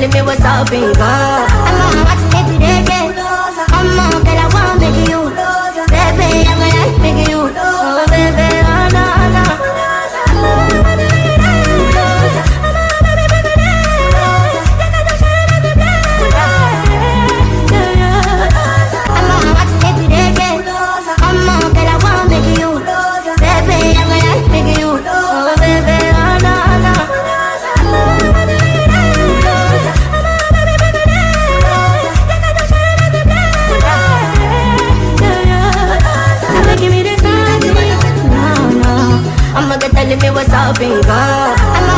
let me what's up baby. I'ma get telling me what's up in God.